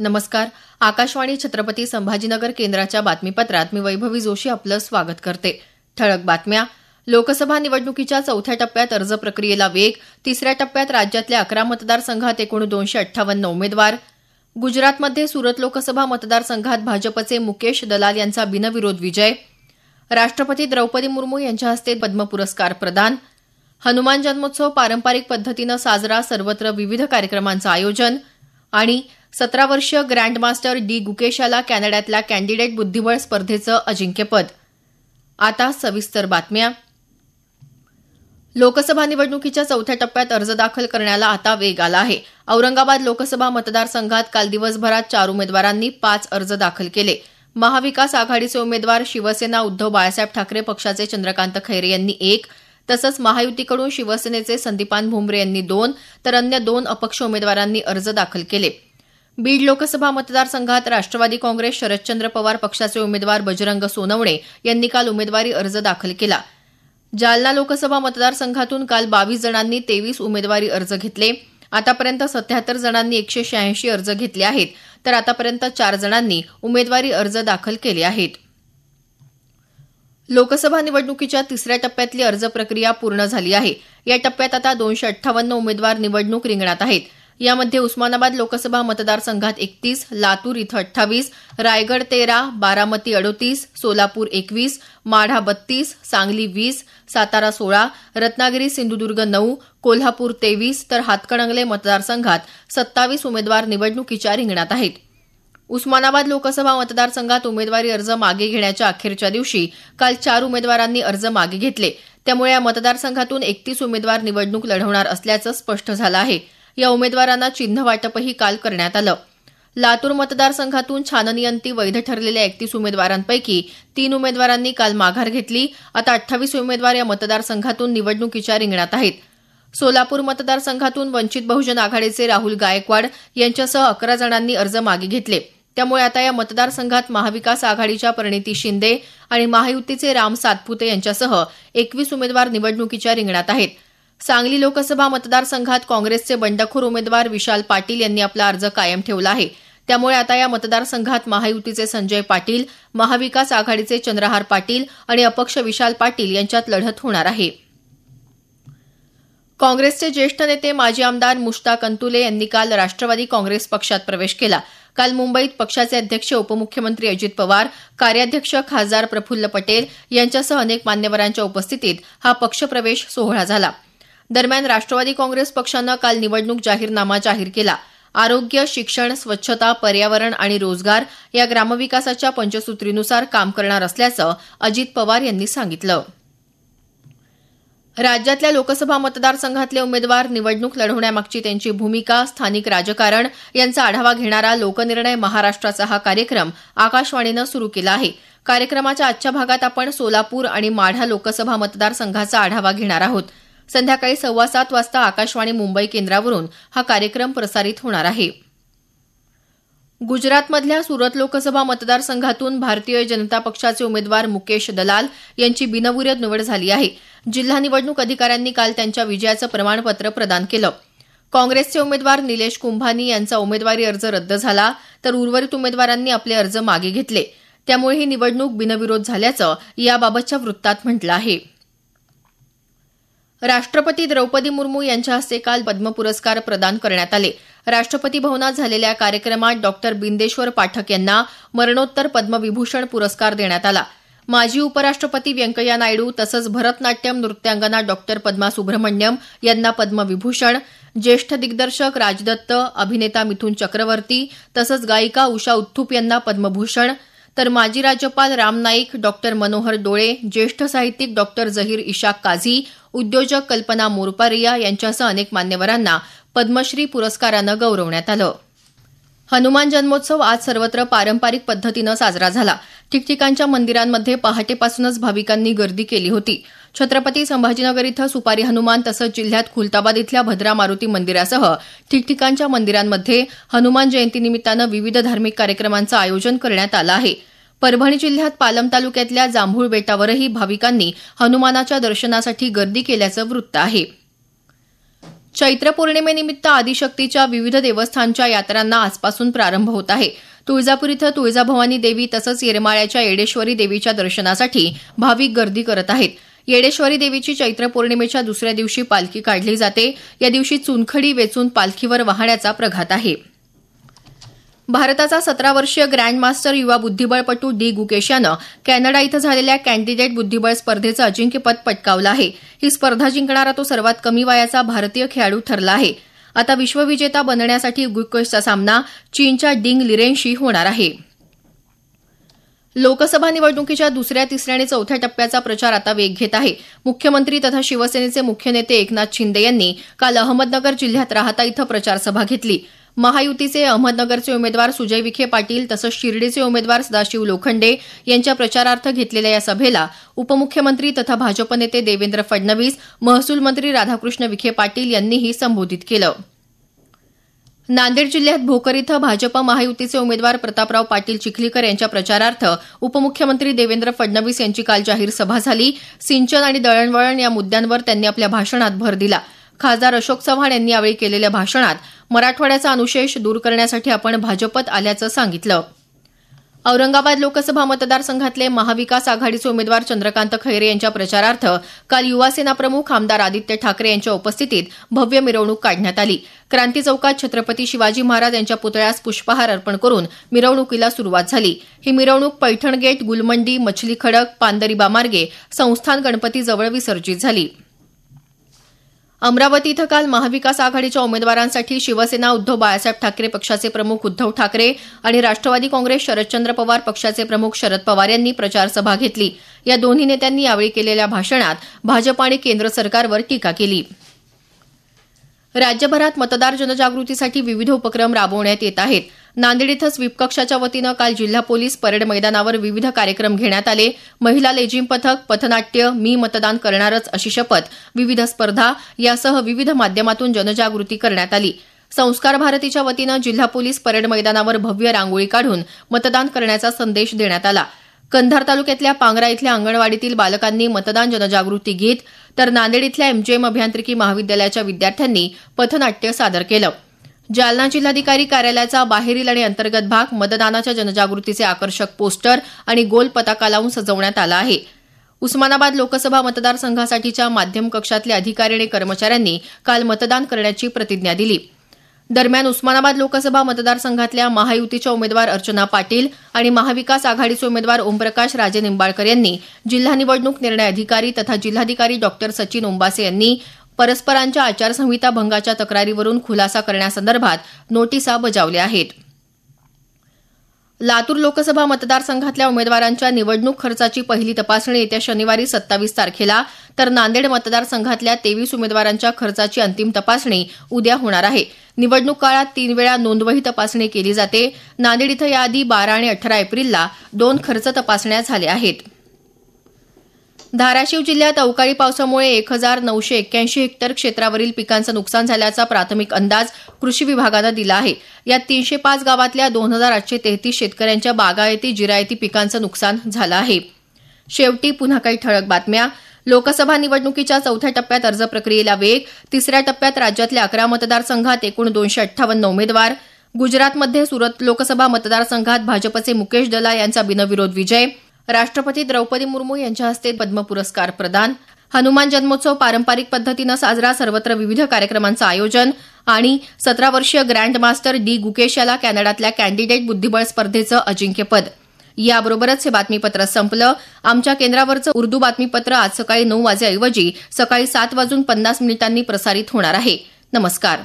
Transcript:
नमस्कार. आकाशवाणी छत्रपती संभाजीनगर केंद्राच्या बातमीपत्रात मी वैभवी जोशी आपलं स्वागत करते. ठळक बातम्या. लोकसभा निवडणुकीच्या चौथ्या टप्प्यात अर्ज प्रक्रियेला वेग तिसऱ्या टप्प्यात राज्यातल्या अकरा मतदारसंघात एकूण दोनशे अठ्ठावन्न उमेदवार. गुजरातमध्ये सुरत लोकसभा मतदारसंघात भाजपचे मुकेश दलाल यांचा बिनविरोध विजय. राष्ट्रपती द्रौपदी मुर्मू यांच्या हस्ते पद्म पुरस्कार प्रदान. हनुमान जन्मोत्सव पारंपरिक पद्धतीनं साजरा सर्वत्र विविध कार्यक्रमांचं आयोजन. आणि सतरा वर्षीय ग्रँडमास्टर डी गुकेश याला कॅनडातल्या कॅन्डिडेट बुद्धिबळ स्पर्धेचं अजिंक्यपद. आता सविस्तर बातम्या. लोकसभा निवडणुकीच्या चौथ्या टप्प्यात अर्ज दाखल करण्याला आता वेग आला आहे. औरंगाबाद लोकसभा मतदारसंघात काल दिवसभरात चार उमेदवारांनी पाच अर्ज दाखल केले. महाविकास आघाडीचे उमेदवार शिवसेना उद्धव बाळासाहेब ठाकरे पक्षाचे चंद्रकांत खैरे यांनी एक तसंच महायुतीकडून शिवसेनेचे संदीपान भुमरे यांनी दोन तर अन्य दोन अपक्ष उमेदवारांनी अर्ज दाखल केले. बीड लोकसभा मतदारसंघात राष्ट्रवादी काँग्रेस शरदचंद्र पवार पक्षाचे उमेदवार बजरंग सोनवणे यांनी काल उमेदवारी अर्ज दाखल केला. जालना लोकसभा मतदारसंघातून काल बावीस जणांनी तेवीस उमेदवारी अर्ज घेतले. आतापर्यंत सत्याहत्तर जणांनी एकशे शहाऐंशी अर्ज घेतले आहेत. तर आतापर्यंत चार जणांनी उमेदवारी अर्ज दाखल केले आहेत. लोकसभा निवडणुकीच्या तिसऱ्या टप्प्यातली अर्ज प्रक्रिया पूर्ण झाली आहे. या टप्प्यात आता दोनशे अठ्ठावन्न उमेदवार निवडणूक रिंगणात आहेत. यामध्ये उस्मानाबाद लोकसभा मतदारसंघात एकतीस लातूर इथं अठ्ठावीस रायगड तेरा बारामती अडोतीस सोलापूर एकवीस माढा बत्तीस सांगली वीस सातारा सोळा रत्नागिरी सिंधुदुर्ग नऊ कोल्हापूर तेवीस तर हातकणंगले मतदारसंघात सत्तावीस उमेदवार निवडणुकीच्या रिंगणात आहेत. उस्मानाबाद लोकसभा मतदारसंघात उमेदवारी अर्ज मागे घेण्याच्या अखेरच्या दिवशी काल चार उमेदवारांनी अर्ज मागे घेतले. त्यामुळे या मतदारसंघातून एकतीस उमेदवार निवडणूक लढवणार असल्याचं स्पष्ट झालं आहे. या उमेदवारांना चिन्ह वाटपही काल करण्यात आलं. लातूर मतदारसंघातून छाननीअंती वैध ठरलेल्या एकतीस उमेदवारांपैकी तीन उमेदवारांनी काल माघार घेतली. आता अठ्ठावीस उमेदवार या मतदारसंघातून निवडणुकीच्या रिंगणात आहेत. सोलापूर मतदारसंघातून वंचित बहुजन आघाडीचे राहुल गायकवाड यांच्यासह अकरा जणांनी अर्ज मागे घेतले. त्यामुळे आता या मतदारसंघात महाविकास आघाडीच्या परिणिती शिंदे आणि महायुतीचे राम सातपुते यांच्यासह एकवीस उमेदवार निवडणुकीच्या रिंगणात आहेत. सांगली लोकसभा मतदारसंघात काँग्रेसचे बंडखोर उमेदवार विशाल पाटील यांनी आपला अर्ज कायम ठेवला आहे. त्यामुळे आता या मतदारसंघात महायुतीचे संजय पाटील महाविकास आघाडीचे चंद्रहार पाटील आणि अपक्ष विशाल पाटील यांच्यात लढत होणार आहे. काँग्रेसचे ज्येष्ठ नेते माजी आमदार मुश्ताक अंतुले यांनी काल राष्ट्रवादी काँग्रेस पक्षात प्रवेश केला. काल मुंबईत पक्षाचे अध्यक्ष उपमुख्यमंत्री अजित पवार कार्याध्यक्ष खासदार प्रफुल्ल पटेल यांच्यासह अनेक मान्यवरांच्या उपस्थितीत हा पक्षप्रवेश सोहळा झाला. दरम्यान राष्ट्रवादी काँग्रेस पक्षानं काल निवडणूक जाहीरनामा जाहीर केला. आरोग्य शिक्षण स्वच्छता पर्यावरण आणि रोजगार या ग्रामविकासाच्या पंचसूत्रीनुसार काम करणार असल्याचं अजित पवार यांनी सांगितलं. राज्यातल्या लोकसभा मतदारसंघातले उमेदवार निवडणूक लढवण्यामागची त्यांची भूमिका स्थानिक राजकारण यांचा आढावा घेणारा लोकनिर्णय महाराष्ट्राचा हा कार्यक्रम आकाशवाणीनं सुरू केला आहे. कार्यक्रमाच्या आजच्या भागात आपण सोलापूर आणि माढा लोकसभा मतदारसंघाचा आढावा घेणार आहोत. संध्याकाळी सव्वा सात वाजता आकाशवाणी मुंबई केंद्रावरून हा कार्यक्रम प्रसारित होणार आहे. गुजरातमधल्या सुरत लोकसभा मतदारसंघातून भारतीय जनता पक्षाचे उमेदवार मुकेश दलाल यांची बिनविरोध निवड झाली आहे. जिल्हा निवडणूक अधिकाऱ्यांनी काल त्यांच्या विजयाचं प्रमाणपत्र प्रदान केलं. काँग्रेसचे उमेदवार निलेश कुंभानी यांचा उमेदवारी अर्ज रद्द झाला तर उर्वरित उमेदवारांनी आपले अर्ज मागे घेतले. त्यामुळे ही निवडणूक बिनविरोध झाल्याचं याबाबतच्या वृत्तात म्हटलं आहे. राष्ट्रपती द्रौपदी मुर्मू यांच्या हस्ते काल पद्म पुरस्कार प्रदान करण्यात आले. राष्ट्रपती भवनात झालेल्या कार्यक्रमात डॉक्टर बिंदेश्वर पाठक यांना मरणोत्तर पद्मविभूषण पुरस्कार देण्यात आला. माजी उपराष्ट्रपती व्यंकय्या नायडू तसंच भरतनाट्यम नृत्यांगना डॉक्टर पद्मा सुब्रमण्यम यांना पद्मविभूषण ज्येष्ठ दिग्दर्शक राजदत्त अभिनेता मिथुन चक्रवर्ती तसंच गायिका उषा उत्थुप यांना पद्मभूषण तर माजी राज्यपाल राम नाईक डॉक्टर मनोहर डोळे ज्येष्ठ साहित्यिक डॉक्टर जहीर इशाक काझी उद्योजक कल्पना मोरपारिया यांच्यासह अनेक मान्यवरांना पद्मश्री पुरस्कारानं गौरवण्यात आलं. हनुमान जन्मोत्सव आज सर्वत्र पारंपरिक पद्धतीनं साजरा झाला. ठिकठिकाणच्या मंदिरांमध्ये पहाटेपासूनच भाविकांनी गर्दी केली होती. छत्रपती संभाजीनगर इथं सुपारी हनुमान तसंच जिल्ह्यात खुलताबाद इथल्या भद्रा मारुती मंदिरासह ठिकठिकाणच्या मंदिरांमध्ये हनुमान जयंतीनिमित्तानं विविध धार्मिक कार्यक्रमांचं आयोजन करण्यात आलं आहे. परभणी जिल्ह्यात पालम तालुक्यातल्या जांभूळ बेटावरही भाविकांनी हनुमानाच्या दर्शनासाठी गर्दी केल्याचं वृत्त आहे. चैत्र पौर्णिमेनिमित्त आदिशक्तीच्या विविध देवस्थानच्या यात्रांना आजपासून प्रारंभ होत आहे. तुळजापूर इथं तुळजाभवानी देवी तसंच येरमाळ्याच्या येडेश्वरी देवीच्या दर्शनासाठी भाविक गर्दी करत आहेत. येडेश्वरी देवीची चैत्र पौर्णिमेच्या दुसऱ्या दिवशी पालखी काढली जाते. या दिवशी चुनखडी वेचून पालखीवर वाहण्याचा प्रघात आहे. भारताचा सतरा वर्षीय ग्रँडमास्टर युवा बुद्धिबळपटू डी गुकेश यानं कॅनडा इथं झालेल्या कॅन्डिडेट बुद्धिबळ स्पर्धेचं अजिंक्यपद पटकावलं आहे. ही स्पर्धा जिंकणारा तो सर्वात कमी वयाचा भारतीय खेळाडू ठरला आहे. आता विश्वविजेता बनण्यासाठी गुकेशचा सामना चीनच्या डिंग लिरेनशी होणार आहे. लोकसभा निवडणुकीच्या दुसऱ्या तिसऱ्या आणि चौथ्या टप्प्याचा प्रचार आता वेग घेत आहे. मुख्यमंत्री तथा शिवसेनेचे मुख्य नेते एकनाथ शिंदे यांनी काल अहमदनगर जिल्ह्यात राहता इथं प्रचारसभा घेतली. महायुतीचे अहमदनगरचे उमेदवार सुजय विखे पाटील तसंच शिर्डीचे उमेदवार सदाशिव लोखंडे यांच्या प्रचारार्थ घेतलेल्या या सभेला उपमुख्यमंत्री तथा भाजप नेते देवेंद्र फडणवीस महसूल मंत्री राधाकृष्ण विखे पाटील यांनीही संबोधित केलं. नांदेड जिल्ह्यात भोकर इथं भाजप महायुतीचे उमेदवार प्रतापराव पाटील चिखलीकर यांच्या प्रचारार्थ उपमुख्यमंत्री देवेंद्र फडणवीस यांची काल जाहीर सभा झाली. सिंचन आणि दळणवळण या मुद्द्यांवर त्यांनी आपल्या भाषणात भर दिला. खासदार अशोक चव्हाण यांनी यावेळी केलेल्या भाषणात मराठवाड्याचा अनुशेष दूर करण्यासाठी आपण भाजपत आल्याचं सांगितलं. औरंगाबाद लोकसभा मतदारसंघातले महाविकास आघाडीचे उमेदवार चंद्रकांत खैरे यांच्या प्रचारार्थ काल युवासेना प्रमुख आमदार आदित्य ठाकरे यांच्या उपस्थितीत भव्य मिरवणूक काढण्यात आली. क्रांती चौकात छत्रपती शिवाजी महाराज यांच्या पुतळ्यास पुष्पहार अर्पण करून मिरवणुकीला सुरुवात झाली. ही मिरवणूक पैठण गेट गुलमंडी मछली खडक पांदरीबा मार्गे संस्थान गणपतीजवळ विसर्जित झाली. अमरावती इथं काल महाविकास आघाडीच्या उमेदवारांसाठी शिवसेना उद्धव बाळासाहेब ठाकरे पक्षाचे प्रमुख उद्धव ठाकरे आणि राष्ट्रवादी काँग्रेस शरदचंद्र पवार पक्षाचे प्रमुख शरद पवार यांनी प्रचारसभा घेतली. या दोन्ही नेत्यांनी यावेळी केलेल्या भाषणात भाजप आणि केंद्र सरकारवर टीका केली. राज्यभरात मतदार जनजागृतीसाठी विविध उपक्रम राबवण्यात येत आहेत. नांदेड इथं स्वीप कक्षाच्या वतीनं काल जिल्हा पोलीस परेड मैदानावर विविध कार्यक्रम घेण्यात आले. महिला लेझिम पथक पथनाट्य मी मतदान करणारच अशी शपथ विविध स्पर्धा यासह विविध माध्यमातून जनजागृती करण्यात आली. संस्कार भारतीच्या वतीनं जिल्हा पोलीस परेड मैदानावर भव्य रांगोळी काढून मतदान करण्याचा संदेश देण्यात आला. कंधार तालुक्यातल्या पांगरा इथल्या अंगणवाडीतील बालकांनी मतदान जनजागृती गीत तर नांदेड इथल्या एमजीएम अभियांत्रिकी महाविद्यालयाच्या विद्यार्थ्यांनी पथनाट्य सादर केलं. जालना जिल्हाधिकारी कार्यालयाचा बाहेरील आणि अंतर्गत भाग मतदानाच्या जनजागृतीचे आकर्षक पोस्टर आणि गोल पताका लावून सजवण्यात आला आहे. उस्मानाबाद लोकसभा मतदारसंघासाठीच्या माध्यम कक्षातले अधिकारी आणि कर्मचाऱ्यांनी काल मतदान करण्याची प्रतिज्ञा दिली. दरम्यान उस्मानाबाद लोकसभा मतदारसंघातल्या महायुतीच्या उमेदवार अर्चना पाटील आणि महाविकास आघाडीचे उमेदवार ओमप्रकाश राजे निंबाळकर यांनी जिल्हा निवडणूक निर्णय अधिकारी तथा जिल्हाधिकारी डॉक्टर सचिन ओंबासे यांनी परस्परांच्या आचारसंहिता भंगाच्या तक्रारीवरून खुलासा करण्यासंदर्भात नोटिसा बजावल्या आहेत. लातूर लोकसभा मतदारसंघातल्या उमेदवारांच्या निवडणूक खर्चाची पहिली तपासणी येत्या शनिवारी सत्तावीस तारखेला. तर नांदेड मतदारसंघातल्या तेवीस उमेदवारांच्या खर्चाची अंतिम तपासणी उद्या होणार आहे. निवडणूक काळात तीन वेळा नोंदवही तपासणी केली जाते. नांदेड इथं याआधी बारा आणि अठरा एप्रिलला दोन खर्च तपासण्या झाल्या आहेत. धाराशिव जिल्ह्यात अवकाळी पावसामुळे एक हजार नऊशे एक्क्याऐंशी हेक्टर क्षेत्रावरील पिकांचं नुकसान झाल्याचा प्राथमिक अंदाज कृषी विभागानं दिला आहे. यात तीनशे पाच गावातल्या दोन हजार आठशे तेहतीस शेतकऱ्यांच्या बागायती जिरायती पिकांचं नुकसान झालं आहे. शेवटी पुन्हा काही ठळक बातम्या. लोकसभा निवडणुकीच्या चौथ्या टप्प्यात अर्ज प्रक्रियेला वेग तिसऱ्या टप्प्यात राज्यातल्या अकरा मतदारसंघात एकूण दोनशे अठ्ठावन्न उमेदवार. गुजरातमध्ये सुरत लोकसभा मतदारसंघात भाजपचे मुकेश दला यांचा बिनविरोध विजय. राष्ट्रपती द्रौपदी मुर्मू यांच्या हस्ते पद्म पुरस्कार प्रदान. हनुमान जन्मोत्सव पारंपरिक पद्धतीनं साजरा सर्वत्र विविध कार्यक्रमांचं आयोजन आणि सतरा वर्षीय ग्रँड मास्टर डी गुकेश याला कॅनडातल्या कॅन्डिडेट बुद्धिबळ स्पर्धेचं अजिंक्यपद. याबरोबरच हे बातमीपत्र संपलं. आमच्या केंद्रावरचं उर्दू बातमीपत्र आज सकाळी नऊ वाजेऐवजी सकाळी सात वाजून पन्नास मिनिटांनी प्रसारित होणार आहे. नमस्कार.